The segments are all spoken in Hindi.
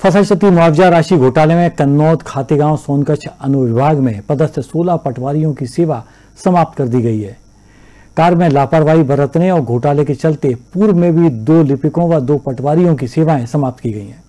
फ़सल क्षति मुआवजा राशि घोटाले में कन्नौद, खातेगांव, सोनकच्छ अनुविभाग में पदस्थ 16 पटवारियों की सेवा समाप्त कर दी गई है। कार्य में लापरवाही बरतने और घोटाले के चलते पूर्व में भी दो लिपिकों व दो पटवारियों की सेवाएँ समाप्त की गई हैं।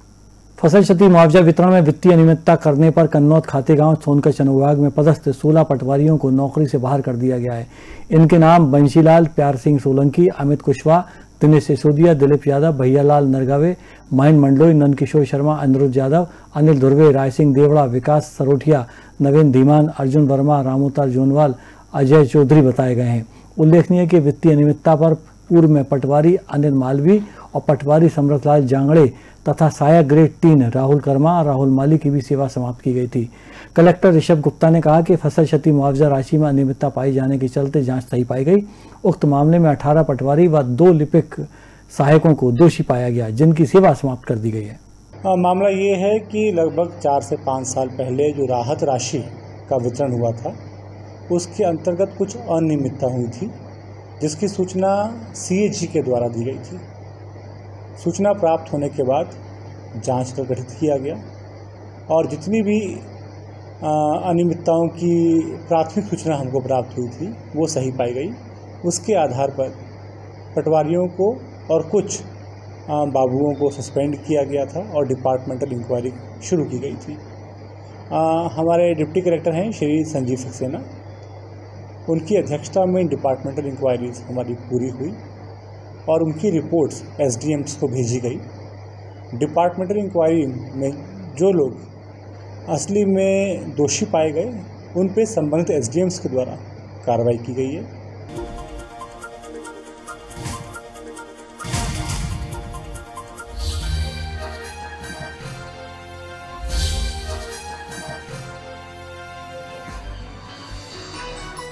फ़सल क्षति मुआवजा वितरण में वित्तीय अनियमितता करने पर कन्नौद, खातेगांव, सोनकच्छ अनुविभाग में पदस्थ 16 पटवारियों को नौकरी से बाहर कर दिया गया है। इनके नाम बंशीलाल प्यार सिंह सोलंकी, अमित कुशवाहा दिनेश सिसोदिया दिलीप यादव, भैयालाल नरगावे माइन मंडलोई, नंदकिशोर शर्मा, अनिरुद्ध यादव, अनिल दुर्वे राय सिंह देवड़ा, विकास सरोठिया, नवीन धीमान, अर्जुन वर्मा रामोतार जोनवाल, अजय चौधरी बताए गए हैं। उल्लेखनीय कि वित्तीय अनियमितता पर पूर्व में पटवारी अनिल मालवी और पटवारी समरतलाल जांगड़े तथा सहायक ग्रेड तीन राहुल कर्मा और राहुल माली की भी सेवा समाप्त की गई थी। कलेक्टर ऋषभ गुप्ता ने कहा कि फ़सल क्षति मुआवजा राशि में अनियमितता पाई जाने के चलते जाँच सही पाई गई। उक्त मामले में 18 पटवारी व दो लिपिक सहायकों को दोषी पाया गया जिनकी सेवा समाप्त कर दी गई है। आ, मामला ये है कि लगभग चार से पाँच साल पहले जो राहत राशि का वितरण हुआ था उसके अंतर्गत कुछ अनियमितता हुई थी। जिसकी सूचना सीएजी के द्वारा दी गई थी। सूचना प्राप्त होने के बाद जाँच दल गठित किया गया और जितनी भी अनियमितताओं की प्राथमिक सूचना हमको प्राप्त हुई थी वो सही पाई गई। उसके आधार पर पटवारियों को और कुछ बाबुओं को सस्पेंड किया गया था और डिपार्टमेंटल इंक्वायरी शुरू की गई थी। आ, हमारे डिप्टी कलेक्टर हैं श्री संजीव सक्सेना। उनकी अध्यक्षता में डिपार्टमेंटल इंक्वायरीज हमारी पूरी हुई और उनकी रिपोर्ट्स एस को भेजी गई। डिपार्टमेंटल इंक्वायरी में जो लोग असली में दोषी पाए गए, उन पर संबंधित एस के द्वारा कार्रवाई की गई है।